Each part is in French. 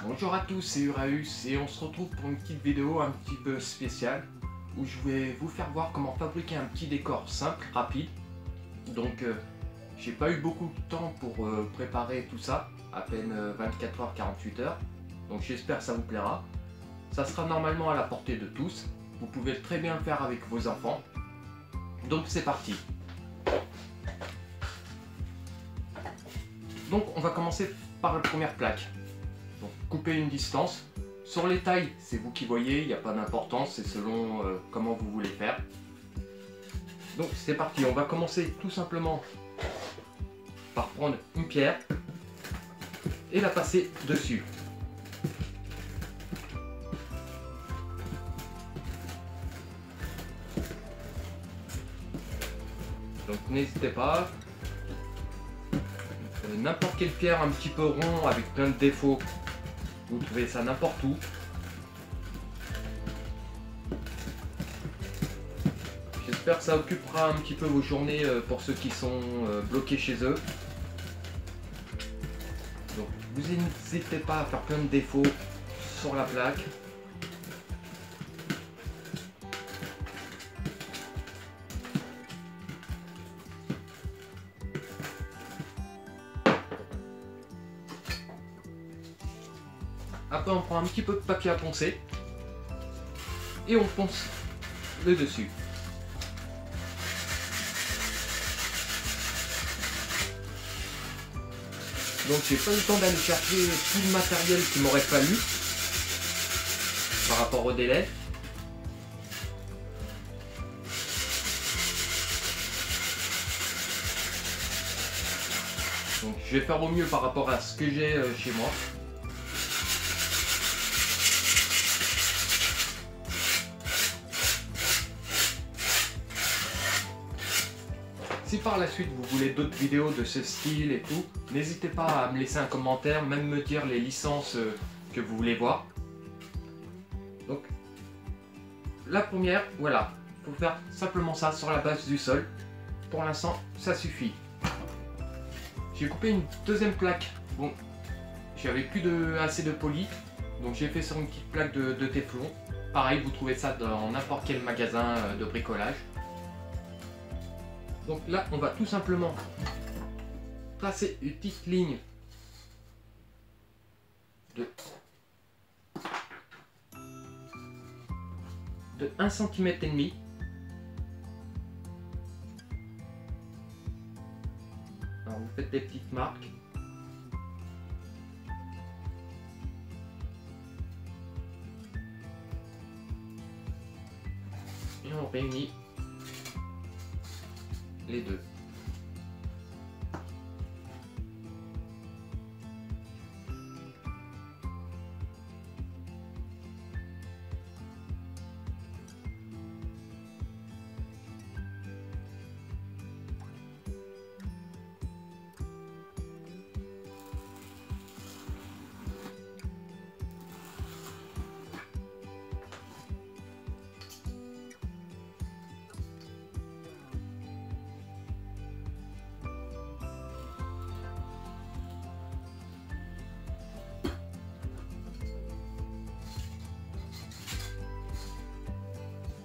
Bonjour à tous, c'est Uraeus et on se retrouve pour une petite vidéo un petit peu spéciale où je vais vous faire voir comment fabriquer un petit décor simple, rapide. Donc euh, j'ai pas eu beaucoup de temps pour euh, préparer tout ça, à peine 24 h 48 heures. Donc j'espère que ça vous plaira. Ça sera normalement à la portée de tous. Vous pouvez très bien le faire avec vos enfants. Donc c'est parti. Donc on va commencer par la première plaque. Couper une distance. Sur les tailles, c'est vous qui voyez, il n'y a pas d'importance, c'est selon euh, comment vous voulez faire. Donc c'est parti, on va commencer tout simplement par prendre une pierre et la passer dessus. Donc n'hésitez pas, euh, n'importe quelle pierre un petit peu rond avec plein de défauts. Vous trouvez ça n'importe où. J'espère que ça occupera un petit peu vos journées euh, pour ceux qui sont euh, bloqués chez eux. Donc vous n'hésitez pas à faire plein de défauts sur la plaque. Un petit peu de papier à poncer et on ponce le dessus. Donc j'ai pas eu le temps d'aller chercher tout le matériel qui m'aurait fallu par rapport au délai. Donc je vais faire au mieux par rapport à ce que j'ai euh, chez moi. Par la suite vous voulez d'autres vidéos de ce style et tout, n'hésitez pas à me laisser un commentaire, même me dire les licences euh, que vous voulez voir. Donc, la première, voilà, faut faire simplement ça sur la base du sol. Pour l'instant, ça suffit. J'ai coupé une deuxième plaque. Bon, j'avais plus de, assez de poli, donc j'ai fait sur une petite plaque de, de téflon. Pareil, vous trouvez ça dans n'importe quel magasin euh, de bricolage. Donc là, on va tout simplement tracer une petite ligne de, de 1 cm et demi. Alors vous faites des petites marques. Et on réunit les deux.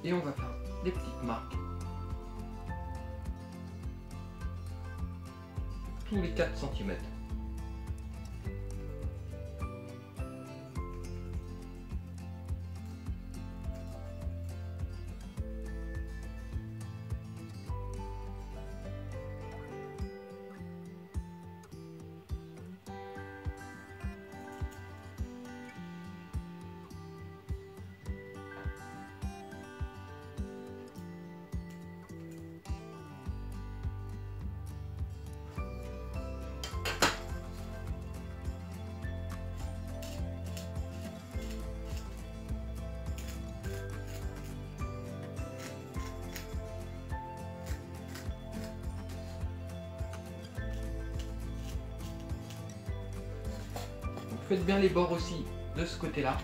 Et on va faire des petites marques tous les 4 cm. Faites bien les bords aussi de ce côté-là.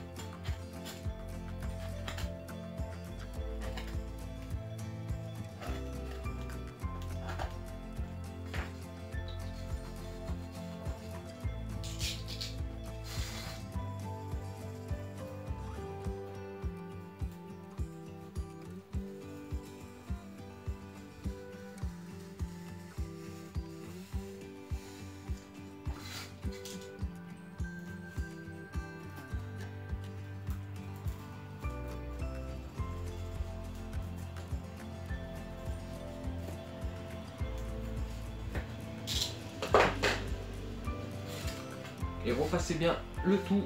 Repassez bien le tout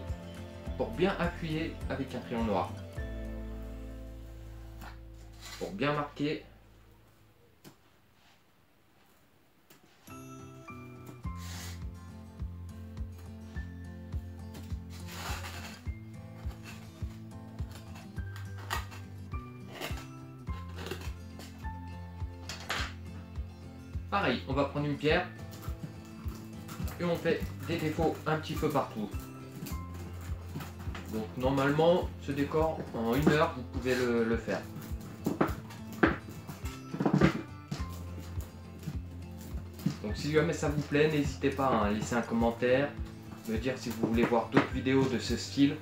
pour bien appuyer avec un crayon noir. Pour bien marquer Pareil, on va prendre une pierre et on fait des défauts un petit peu partout. Donc normalement, ce décor, en une heure, vous pouvez le, faire. Donc si jamais ça vous plaît, n'hésitez pas à laisser un commentaire, me dire si vous voulez voir d'autres vidéos de ce style,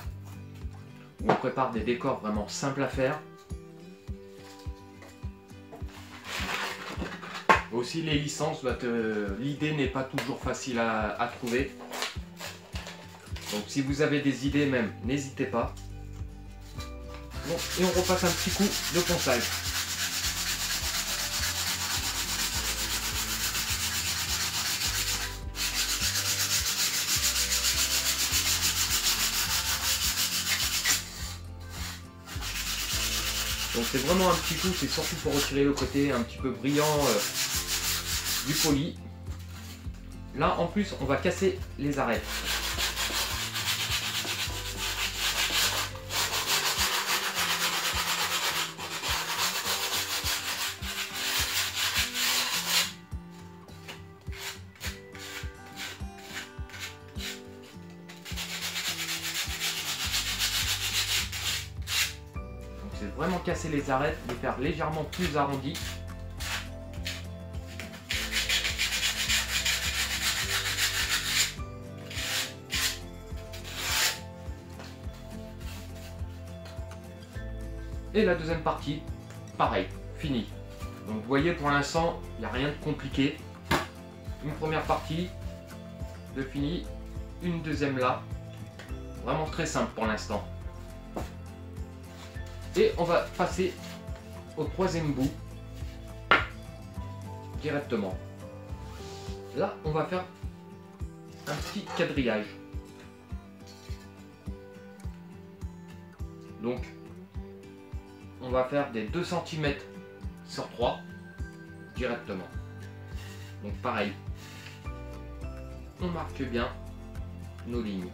où on prépare des décors vraiment simples à faire. Aussi les licences, bah, l'idée n'est pas toujours facile à, trouver. Donc si vous avez des idées même, n'hésitez pas. et on repasse un petit coup de ponçage. Donc c'est vraiment un petit coup, c'est surtout pour retirer le côté un petit peu brillant euh, du poli. Là, en plus, on va casser les arêtes. vraiment casser les arêtes, les faire légèrement plus arrondis. Et la deuxième partie, pareil, fini. Donc vous voyez pour l'instant, il n'y a rien de compliqué. Une première partie de fini, une deuxième là. Vraiment très simple pour l'instant. Et on va passer au troisième bout directement. Là, on va faire un petit quadrillage. Donc, on va faire des 2 cm sur 3 directement. Donc pareil, on marque bien nos lignes.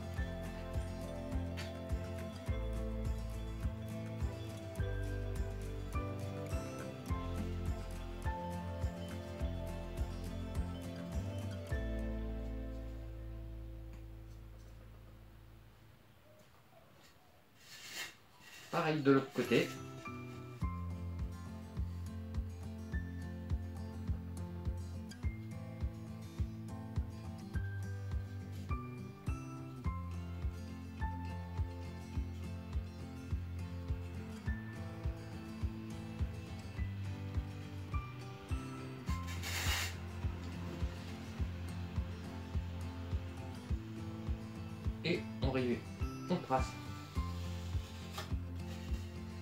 On trace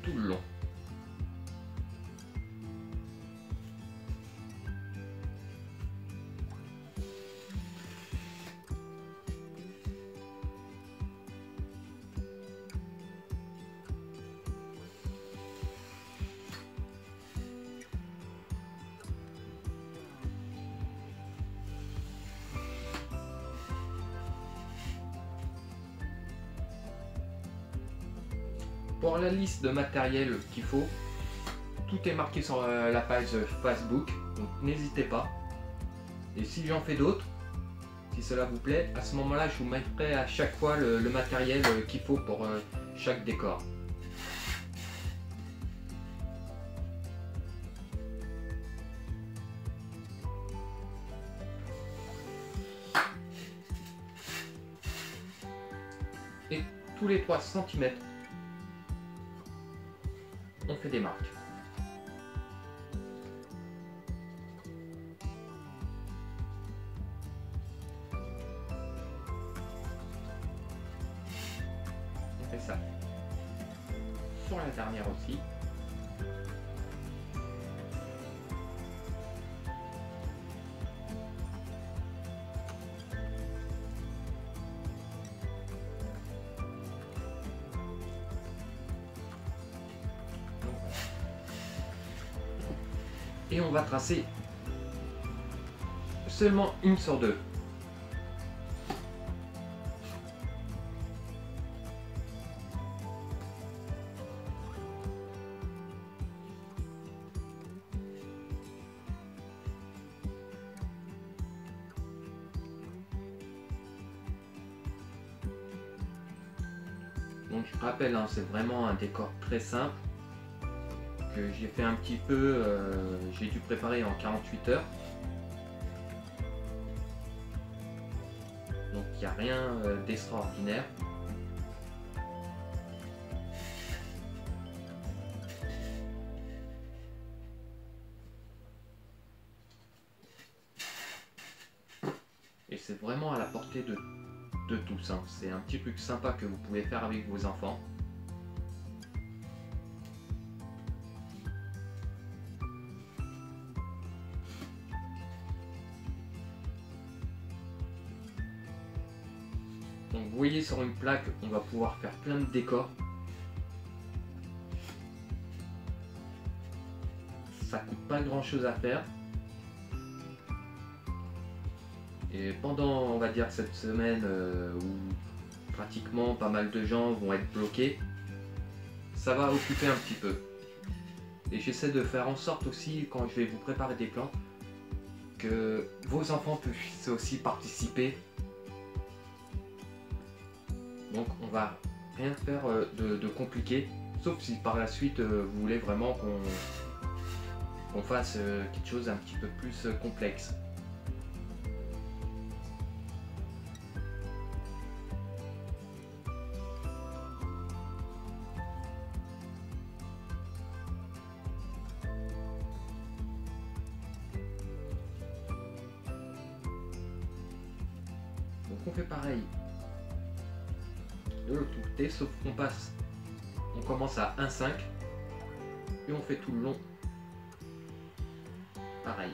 tout le long. La liste de matériel qu'il faut, tout est marqué sur euh, la page Facebook, donc n'hésitez pas. Et si j'en fais d'autres, si cela vous plaît, à ce moment-là, je vous mettrai à chaque fois le, matériel euh, qu'il faut pour euh, chaque décor. Et tous les 3 cm, fait des marques. Et on va tracer seulement une sur deux. Donc je rappelle, hein, c'est vraiment un décor très simple j'ai fait un petit peu, euh, j'ai dû préparer en 48 heures. Donc il n'y a rien euh, d'extraordinaire. Et c'est vraiment à la portée de de tous. Hein. C'est un petit truc sympa que vous pouvez faire avec vos enfants. Une plaque, on va pouvoir faire plein de décors. Ça coûte pas grand chose à faire. Et pendant, on va dire, cette semaine euh, où pratiquement pas mal de gens vont être bloqués, ça va occuper un petit peu. Et j'essaie de faire en sorte aussi, quand je vais vous préparer des plans, que vos enfants puissent aussi participer. Donc on va rien faire euh, de, compliqué, sauf si par la suite euh, vous voulez vraiment qu'on fasse quelque chose un petit peu plus complexe. À 1,5 et on fait tout le long pareil.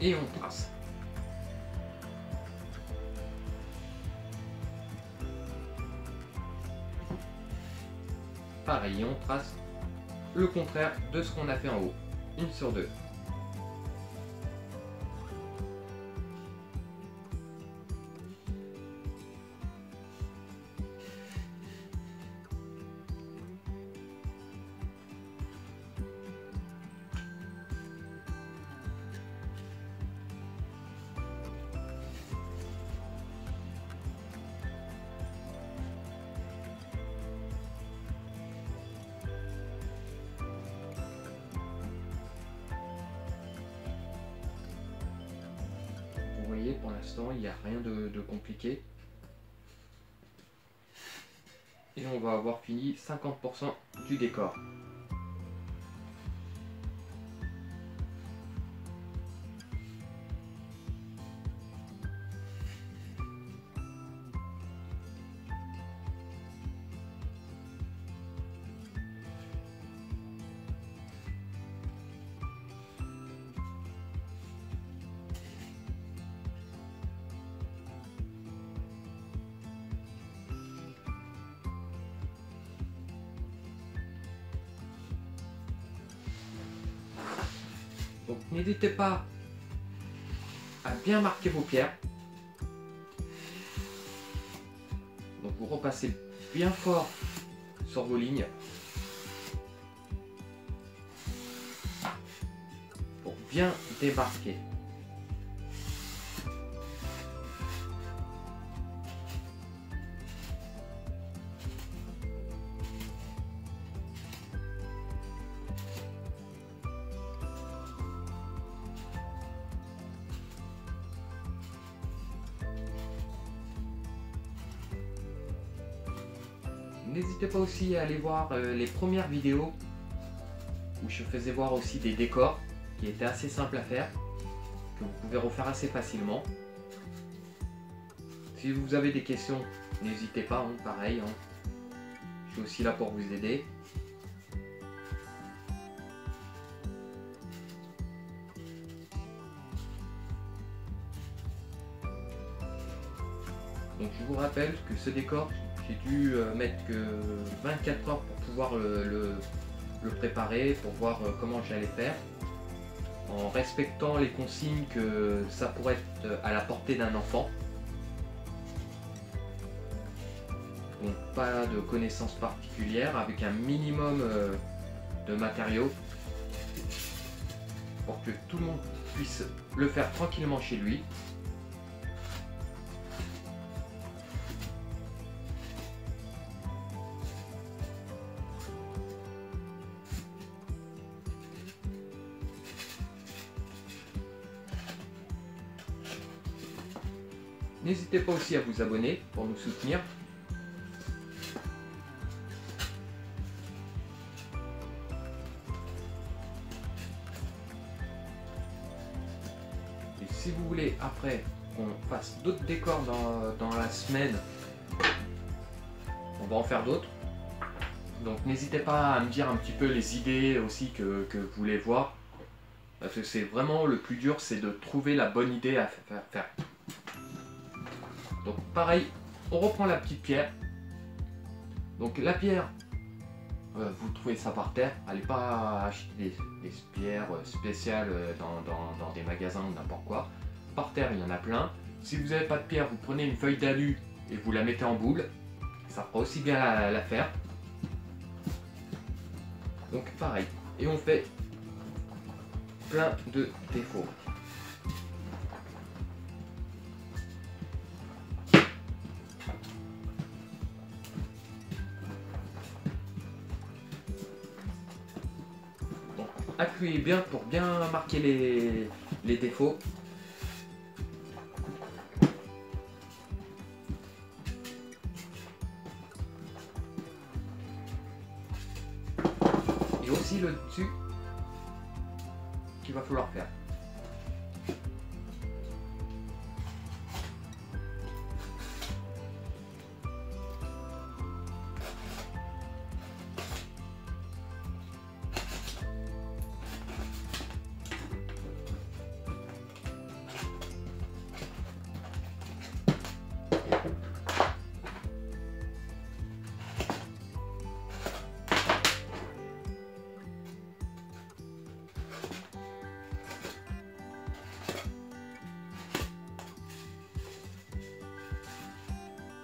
Et on trace. Pareil, on trace le contraire de ce qu'on a fait en haut. Une sur deux. Pour l'instant, il n'y a rien de, compliqué. Et on va avoir fini 50% du décor. N'hésitez pas à bien marquer vos pierres. Donc vous repassez bien fort sur vos lignes. Pour bien débarquer. N'hésitez pas aussi à aller voir euh, les premières vidéos je faisais voir aussi des décors qui étaient assez simples à faire, que vous pouvez refaire assez facilement. Si vous avez des questions, n'hésitez pas, hein, pareil. Hein. Je suis aussi là pour vous aider. Donc je vous rappelle que ce décor, j'ai dû euh, mettre que 24 heures pour pouvoir le, préparer, pour voir euh, comment j'allais faire, en respectant les consignes que ça pourrait être euh, à la portée d'un enfant. Donc pas de connaissances particulières, avec un minimum de matériaux. Pour que tout le monde puisse le faire tranquillement chez lui à vous abonner pour nous soutenir. Et si vous voulez après qu'on fasse d'autres décors dans, la semaine, on va en faire d'autres. Donc n'hésitez pas à me dire un petit peu les idées aussi que, que vous voulez voir. Parce que c'est vraiment le plus dur, c'est de trouver la bonne idée à faire. Donc pareil, on reprend la petite pierre. Donc la pierre, euh, vous trouvez ça par terre. Allez pas acheter des, pierres euh, spéciales euh, dans, des magasins ou n'importe quoi. Par terre, il y en a plein. Si vous n'avez pas de pierre, vous prenez une feuille d'alu et vous la mettez en boule. Ça fera aussi bien l'affaire. Donc pareil. Et on fait plein de défauts. Appuyez bien pour bien marquer les, défauts.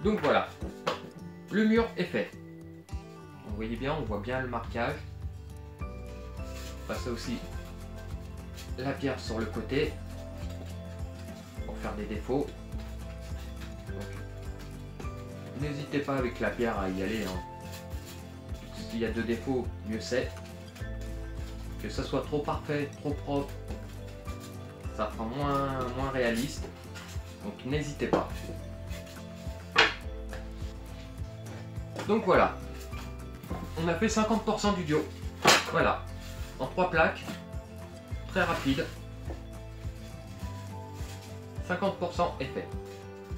Donc voilà, le mur est fait. Vous voyez bien, on voit bien le marquage. On passe aussi la pierre sur le côté pour faire des défauts. N'hésitez pas avec la pierre à y aller. Hein. S'il y a deux défauts, mieux c'est. Que ça soit trop parfait, trop propre, ça fera moins, moins réaliste. Donc n'hésitez pas. Donc voilà. On a fait 50% du duo. Voilà. En trois plaques. Très rapide. 50% est fait.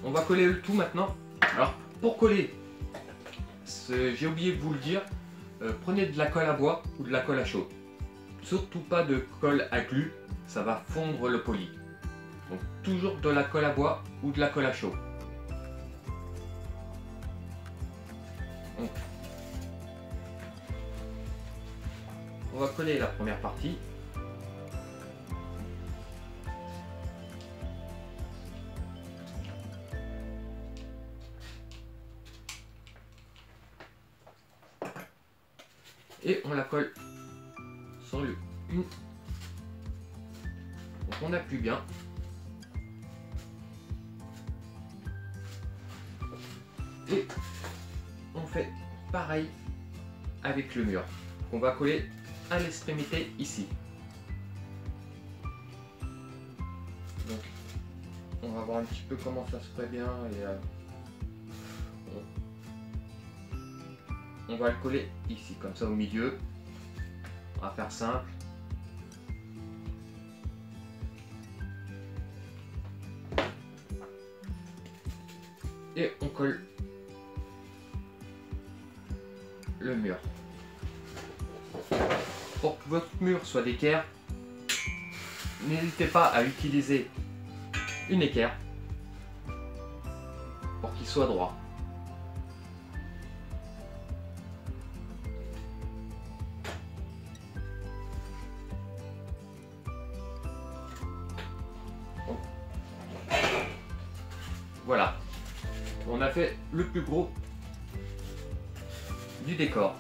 On va coller le tout maintenant. Alors, pour coller, j'ai oublié de vous le dire, euh, prenez de la colle à bois ou de la colle à chaud. Surtout pas de colle à glu, ça va fondre le poli. Donc toujours de la colle à bois ou de la colle à chaud. On va coller la première partie. Et on la colle sur le. Donc on appuie bien. Et on fait pareil avec le mur. On va coller à l'extrémité ici. Donc, on va voir un petit peu comment ça se fait bien et euh, on va le coller ici, comme ça au milieu. On va faire simple. Et on colle le mur. Votre mur soit d'équerre, n'hésitez pas à utiliser une équerre pour qu'il soit droit. Voilà. On a fait le plus gros du décor.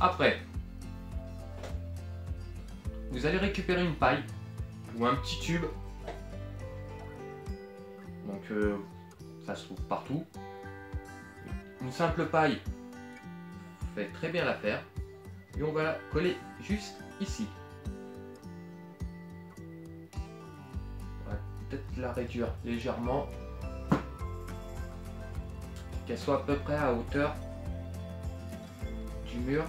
Après, vous allez récupérer une paille ou un petit tube. Donc euh, ça se trouve partout. Une simple paille, faites très bien l'affaire. Et on va la coller juste ici. peut-être la réduire légèrement. Qu'elle soit à peu près à hauteur du mur.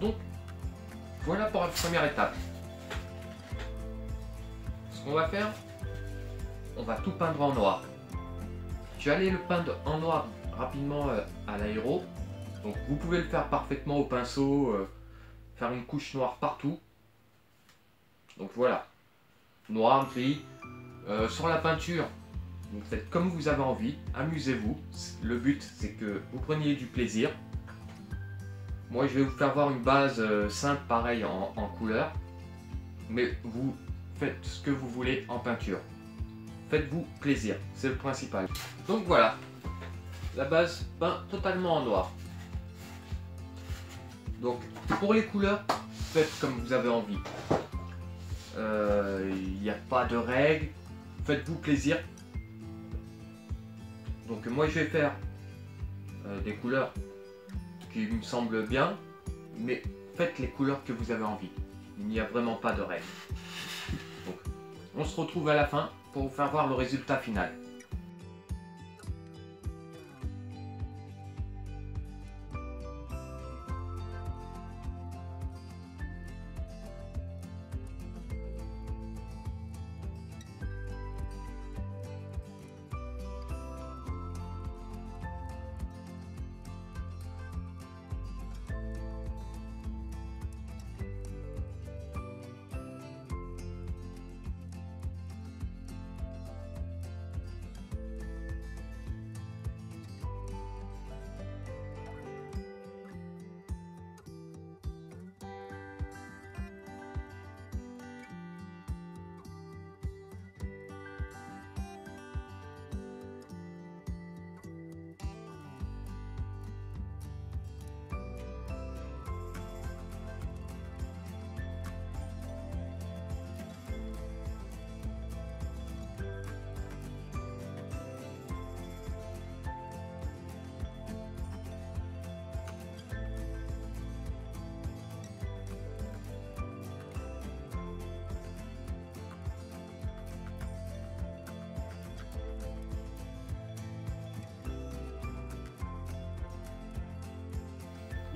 Donc, voilà pour la première étape. Ce qu'on va faire, on va tout peindre en noir. Je vais aller le peindre en noir rapidement euh, à l'aéro. Donc vous pouvez le faire parfaitement au pinceau, euh, faire une couche noire partout. Donc voilà, noir, gris. Euh, sur la peinture, vous faites comme vous avez envie, amusez-vous. Le but c'est que vous preniez du plaisir. Moi, je vais vous faire voir une base euh, simple, pareil, en, couleur. Mais vous faites ce que vous voulez en peinture. Faites-vous plaisir, c'est le principal. Donc voilà, la base peint totalement en noir. Donc, pour les couleurs, faites comme vous avez envie. Il euh, n'y a pas de règles. Faites-vous plaisir. Donc moi, je vais faire euh, des couleurs qui me semble bien, mais faites les couleurs que vous avez envie. Il n'y a vraiment pas de règle. on se retrouve à la fin pour vous faire voir le résultat final.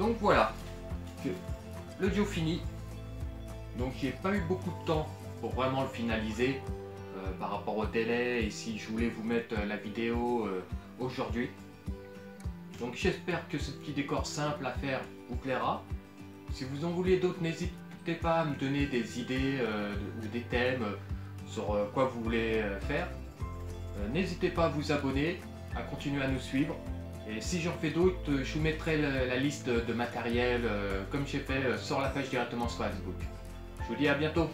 Donc voilà, le duo fini. Donc j'ai pas eu beaucoup de temps pour vraiment le finaliser euh, par rapport au délai et si je voulais vous mettre euh, la vidéo euh, aujourd'hui. Donc j'espère que ce petit décor simple à faire vous plaira. Si vous en voulez d'autres, n'hésitez pas à me donner des idées ou des thèmes sur quoi vous voulez faire. n'hésitez pas à vous abonner, à continuer à nous suivre. Et si j'en fais d'autres, je vous mettrai la, liste de matériel, comme j'ai fait, sur la page directement sur Facebook. Je vous dis à bientôt